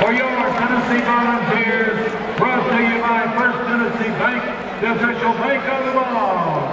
For your Tennessee Volunteers, brought to you by First Tennessee Bank, the official bank of the ball.